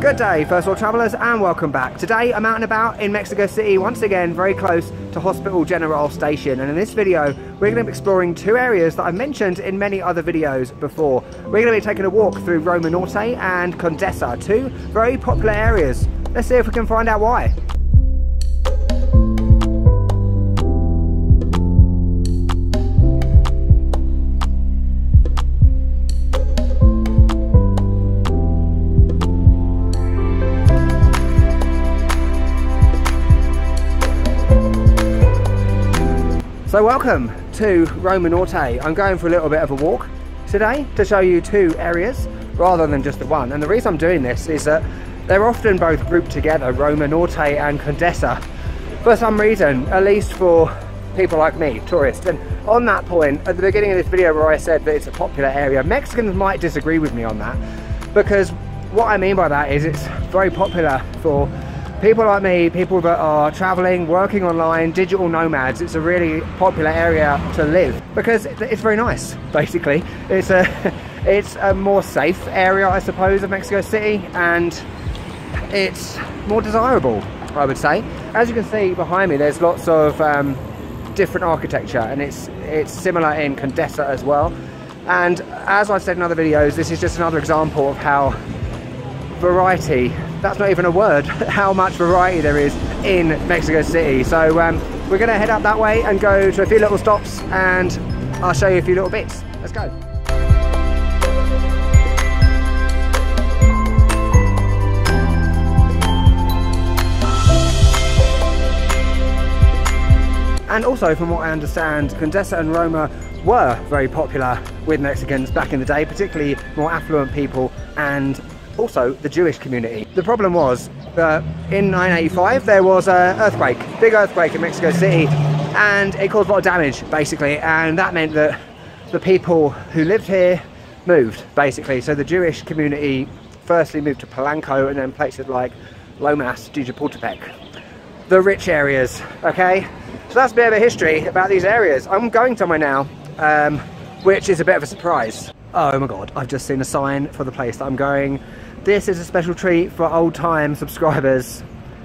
Good day, first world travellers, and welcome back. Today I'm out and about in Mexico City, once again very close to Hospital General Station. And in this video, we're going to be exploring two areas that I've mentioned in many other videos before. We're going to be taking a walk through Roma Norte and Condesa, two very popular areas. Let's see if we can find out why. So welcome to Roma Norte. I'm going for a little bit of a walk today to show you two areas rather than just the one. And the reason I'm doing this is that they're often both grouped together, Roma Norte and Condesa, for some reason, at least for people like me, tourists. And on that point, at the beginning of this video where I said that it's a popular area, Mexicans might disagree with me on that because what I mean by that is it's very popular for people like me, people that are traveling, working online, digital nomads, it's a really popular area to live because it's very nice, basically. It's a, it's a more safe area, I suppose, of Mexico City and it's more desirable, I would say. As you can see behind me, there's lots of um, different architecture and it's, it's similar in Condesa as well. And as I've said in other videos, this is just another example of how variety. That's not even a word how much variety there is in Mexico City. So um, we're gonna head up that way and go to a few little stops and I'll show you a few little bits. Let's go. And also, from what I understand, Condesa and Roma were very popular with Mexicans back in the day, particularly more affluent people and also the Jewish community. The problem was that in 1985 there was an earthquake, big earthquake in Mexico City, and it caused a lot of damage basically, and that meant that the people who lived here moved basically. So the Jewish community firstly moved to Polanco and then places like Lomas de Chapultepec. The rich areas, okay? So that's a bit of a history about these areas. I'm going somewhere now, um, which is a bit of a surprise. Oh my god, I've just seen a sign for the place that I'm going. This is a special treat for old time subscribers.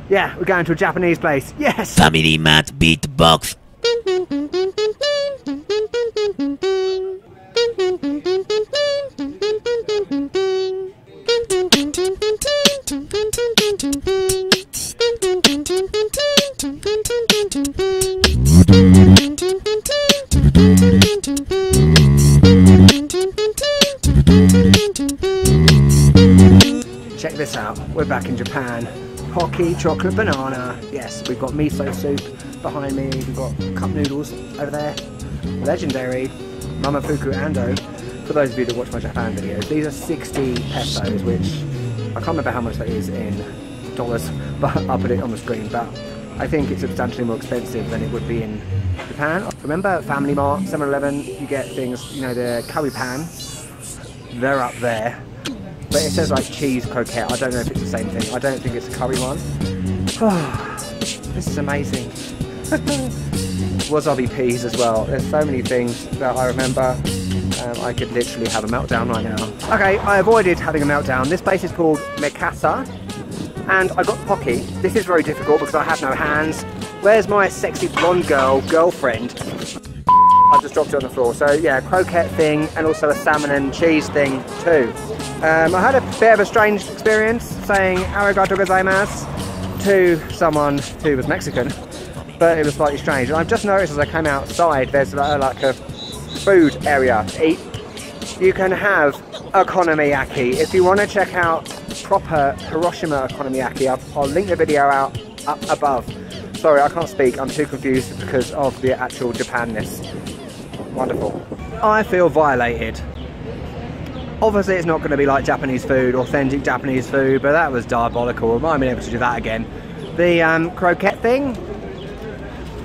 Yeah, we're going to a Japanese place. Yes! Family Mart Beatbox. We're back in Japan. Pocky chocolate banana. Yes, we've got miso soup behind me, we've got cup noodles over there. Legendary Momofuku Ando. For those of you that watch my Japan videos, these are 60 pesos, which I can't remember how much that is in dollars, but I'll put it on the screen. But I think it's substantially more expensive than it would be in Japan. Remember Family Mart, 7-Eleven, you get things, you know, the curry pan, they're up there but it says like cheese croquette. I don't know if it's the same thing. I don't think it's a curry one. This is amazing. Wasabi peas as well. There's so many things that I remember. Um, I could literally have a meltdown right now. Okay, I avoided having a meltdown. This place is called Mikasa, and I got Pocky. This is very difficult because I have no hands. Where's my sexy blonde girl girlfriend? I just dropped it on the floor. So yeah, croquette thing and also a salmon and cheese thing too. Um, I had a bit of a strange experience saying arigato gozaimasu to someone who was Mexican, but it was slightly strange. And I've just noticed as I came outside, there's like a food area to eat. You can have okonomiyaki. If you want to check out proper Hiroshima okonomiyaki, I'll, I'll link the video out up above. Sorry, I can't speak. I'm too confused because of the actual Japanness. Wonderful. I feel violated. Obviously it's not going to be like Japanese food, authentic Japanese food, but that was diabolical. I might be able to do that again. The um, croquette thing,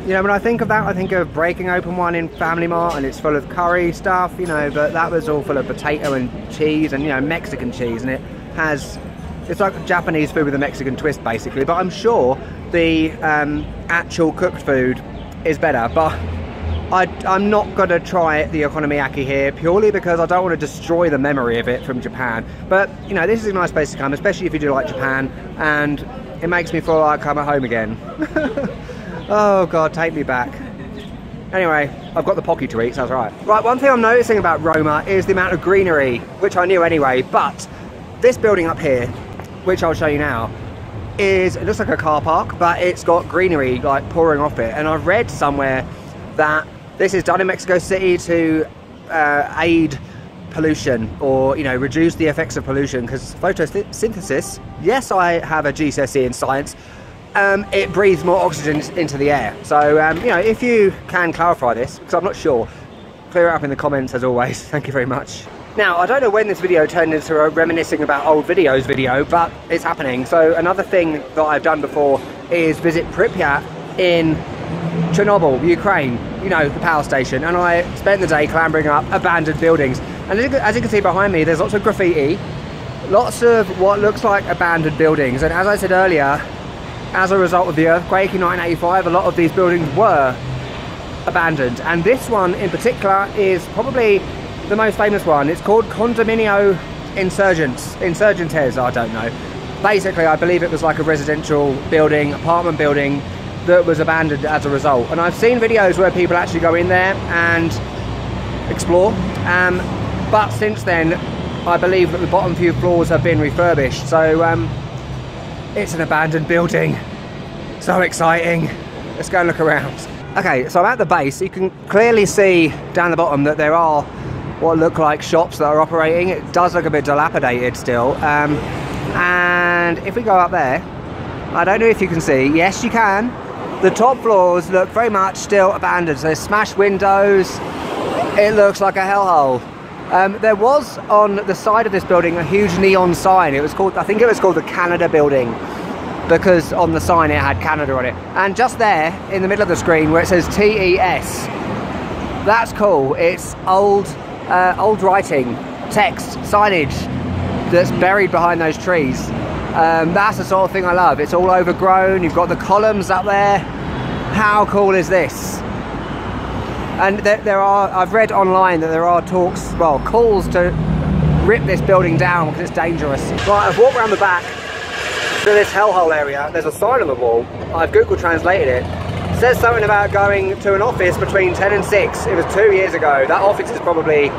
you know, when I think of that, I think of breaking open one in Family Mart and it's full of curry stuff, you know, but that was all full of potato and cheese and, you know, Mexican cheese and it has, it's like Japanese food with a Mexican twist basically, but I'm sure the um, actual cooked food is better, but I, am not going to try the Okonomiyaki here purely because I don't want to destroy the memory of it from Japan. But, you know, this is a nice place to come, especially if you do like Japan, and it makes me feel like I'm at home again. oh, God, take me back. Anyway, I've got the pocky to eat, so that's right. Right, one thing I'm noticing about Roma is the amount of greenery, which I knew anyway, but this building up here, which I'll show you now, is, it looks like a car park, but it's got greenery like pouring off it. And I've read somewhere that this is done in Mexico City to uh, aid pollution or you know reduce the effects of pollution because photosynthesis yes i have a gcse in science. Um, it breathes more oxygen into the air. So um, you know if you can clarify this because i'm not sure clear it up in the comments as always. Thank you very much. Now i don't know when this video turned into a reminiscing about old videos video but it's happening. So another thing that i've done before is visit pripyat in Chernobyl, Ukraine, you know, the power station, and I spent the day clambering up abandoned buildings. And as you can see behind me, there's lots of graffiti, lots of what looks like abandoned buildings. And as I said earlier, as a result of the earthquake in 1985, a lot of these buildings were abandoned. And this one in particular is probably the most famous one. It's called Condominio Insurgents, Insurgentes, I don't know. Basically, I believe it was like a residential building, apartment building that was abandoned as a result. And I've seen videos where people actually go in there and explore. Um, but since then, I believe that the bottom few floors have been refurbished. So um, it's an abandoned building. So exciting. Let's go and look around. Okay, so I'm at the base. You can clearly see down the bottom that there are what look like shops that are operating. It does look a bit dilapidated still. Um, and if we go up there, I don't know if you can see. Yes, you can. The top floors look very much still abandoned. So there's smashed windows. It looks like a hellhole. Um, there was on the side of this building a huge neon sign. It was called, I think it was called the Canada Building because on the sign it had Canada on it. And just there in the middle of the screen where it says TES, that's cool. It's old, uh, old writing, text, signage that's buried behind those trees. Um, that's the sort of thing I love. It's all overgrown. You've got the columns up there. How cool is this? And there, there are, I've read online that there are talks, well, calls to rip this building down because it's dangerous. Right, I've walked around the back to this hellhole area. There's a sign on the wall. I've Google translated it. It says something about going to an office between 10 and 6. It was two years ago. That office is probably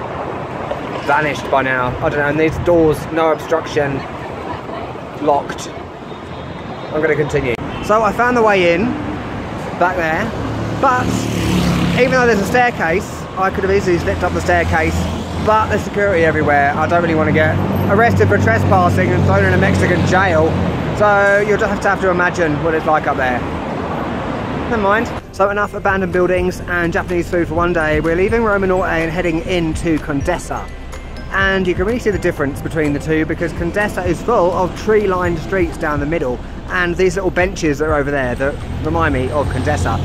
vanished by now. I don't know, and these doors, no obstruction, locked. I'm going to continue. So I found the way in, back there, but even though there's a staircase, I could have easily slipped up the staircase, but there's security everywhere. I don't really want to get arrested for trespassing and thrown in a Mexican jail, so you'll just have to have to imagine what it's like up there. Never mind. So enough abandoned buildings and Japanese food for one day. We're leaving Roma Norte and heading into Condesa and you can really see the difference between the two because Condesa is full of tree-lined streets down the middle and these little benches that are over there that remind me of Condesa.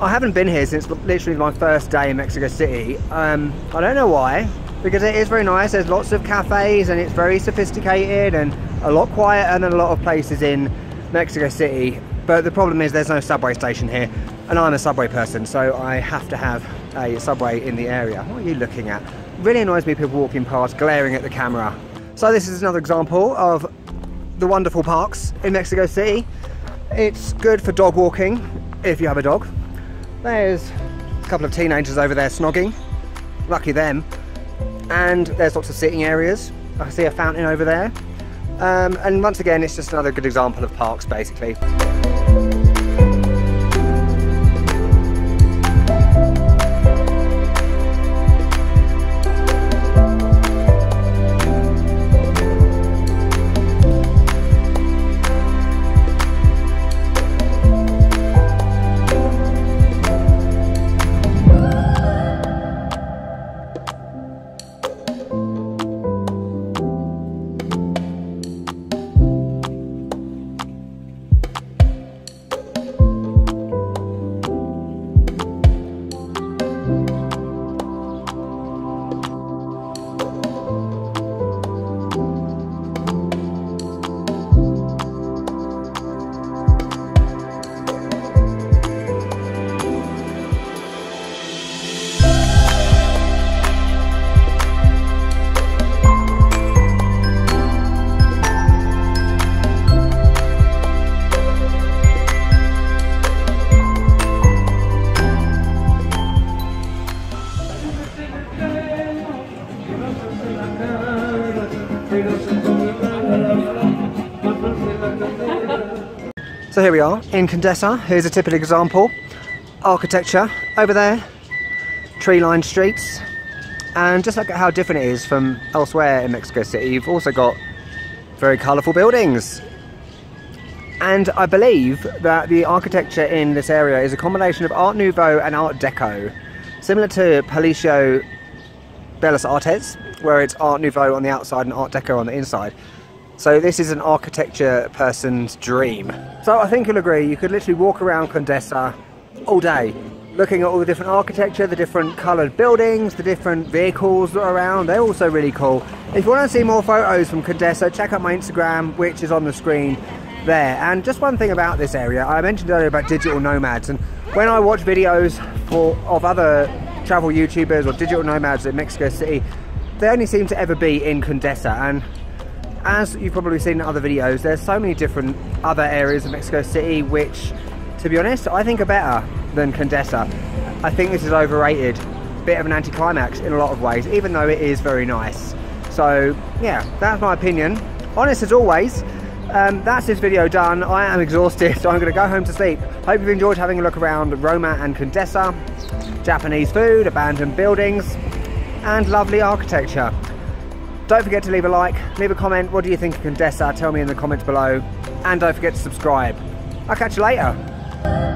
I haven't been here since literally my first day in Mexico City. Um, I don't know why, because it is very nice. There's lots of cafes and it's very sophisticated and a lot quieter than a lot of places in Mexico City. But the problem is there's no subway station here and I'm a subway person, so I have to have a subway in the area. What are you looking at? really annoys me people walking past glaring at the camera. So this is another example of the wonderful parks in Mexico City. It's good for dog walking if you have a dog. There's a couple of teenagers over there snogging, lucky them. And there's lots of sitting areas. I see a fountain over there. Um, and once again, it's just another good example of parks basically. So here we are in Condesa. Here's a typical example. Architecture over there, tree-lined streets, and just look at how different it is from elsewhere in Mexico City. You've also got very colourful buildings. And I believe that the architecture in this area is a combination of Art Nouveau and Art Deco similar to Palacio Bellas Artes, where it's Art Nouveau on the outside and Art Deco on the inside. So this is an architecture person's dream. So I think you'll agree, you could literally walk around Condesa all day, looking at all the different architecture, the different coloured buildings, the different vehicles that are around. They're also really cool. If you want to see more photos from Condesa, check out my Instagram, which is on the screen there. And just one thing about this area, I mentioned earlier about digital nomads, and when I watch videos for of other travel YouTubers or digital nomads in Mexico City, they only seem to ever be in Condesa. And as you've probably seen in other videos, there's so many different other areas of Mexico City which, to be honest, I think are better than Condesa. I think this is overrated, bit of an anticlimax in a lot of ways, even though it is very nice. So yeah, that's my opinion. Honest as always, um, that's this video done. I am exhausted, so I'm going to go home to sleep. Hope you've enjoyed having a look around Roma and Condesa, Japanese food, abandoned buildings, and lovely architecture. Don't forget to leave a like, leave a comment. What do you think of Condesa? Tell me in the comments below. And don't forget to subscribe. I'll catch you later.